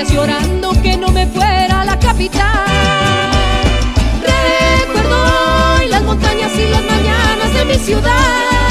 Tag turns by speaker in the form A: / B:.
A: Llorando que no me fuera a la capital. Recuerdo hoy las montañas y las mañanas de mi ciudad.